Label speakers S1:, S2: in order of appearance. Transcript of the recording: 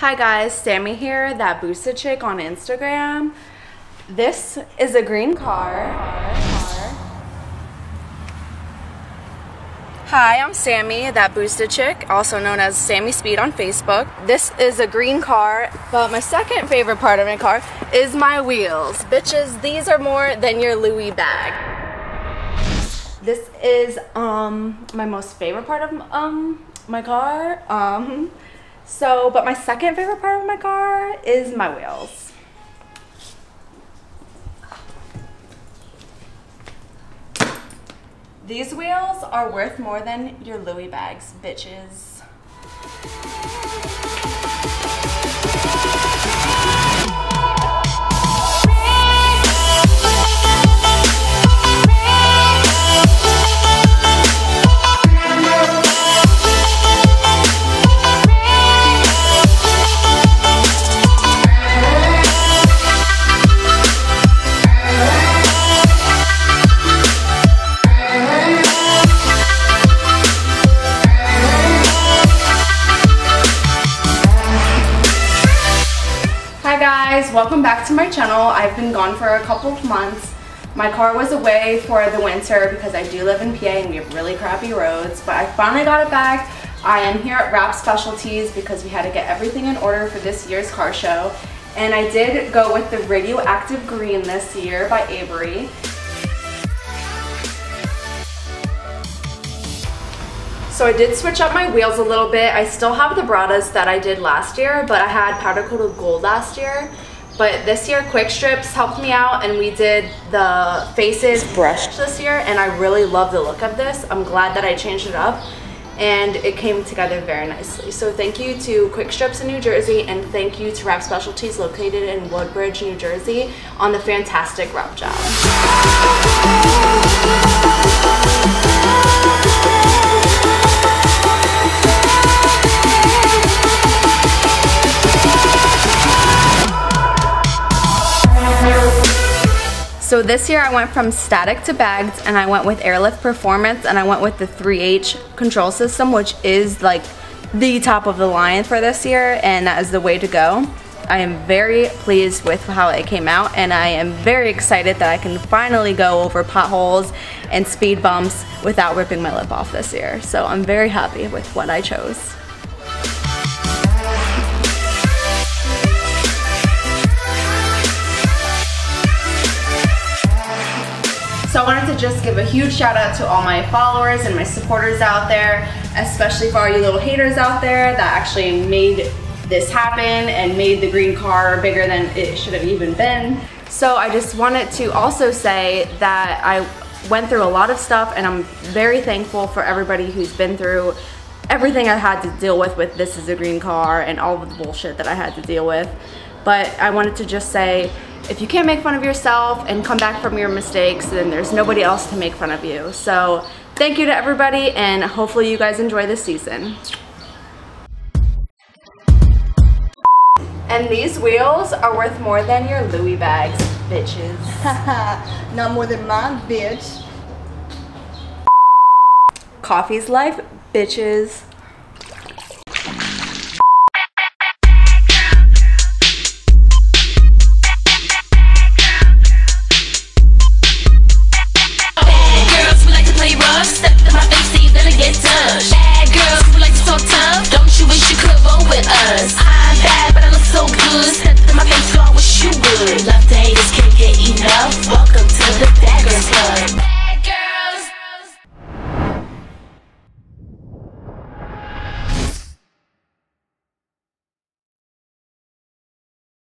S1: Hi guys, Sammy here, that boosted chick on Instagram. This is a green car. Hi, I'm Sammy, that boosted chick, also known as Sammy Speed on Facebook. This is a green car, but my second favorite part of my car is my wheels. Bitches, these are more than your Louis bag. This is um my most favorite part of um my car. Um so, but my second favorite part of my car is my wheels. These wheels are worth more than your Louis bags, bitches. Guys, welcome back to my channel. I've been gone for a couple of months. My car was away for the winter because I do live in PA and we have really crappy roads, but I finally got it back. I am here at Wrap Specialties because we had to get everything in order for this year's car show. And I did go with the Radioactive Green this year by Avery. So I did switch up my wheels a little bit. I still have the Bradas that I did last year, but I had powder coated gold last year. But this year, Quick Strips helped me out and we did the faces brushed this year and I really love the look of this. I'm glad that I changed it up and it came together very nicely. So thank you to Quick Strips in New Jersey and thank you to Wrap Specialties located in Woodbridge, New Jersey on the fantastic wrap job. So this year I went from static to bagged and I went with Air Lift Performance and I went with the 3H control system which is like the top of the line for this year and that is the way to go. I am very pleased with how it came out and I am very excited that I can finally go over potholes and speed bumps without ripping my lip off this year. So I'm very happy with what I chose. To just give a huge shout out to all my followers and my supporters out there, especially for all you little haters out there that actually made this happen and made the green car bigger than it should have even been. So I just wanted to also say that I went through a lot of stuff and I'm very thankful for everybody who's been through everything I had to deal with with this is a green car and all of the bullshit that I had to deal with. But I wanted to just say if you can't make fun of yourself and come back from your mistakes, then there's nobody else to make fun of you. So thank you to everybody and hopefully you guys enjoy this season. And these wheels are worth more than your Louis bags, bitches.
S2: Not more than mine, bitch.
S1: Coffee's life, bitches.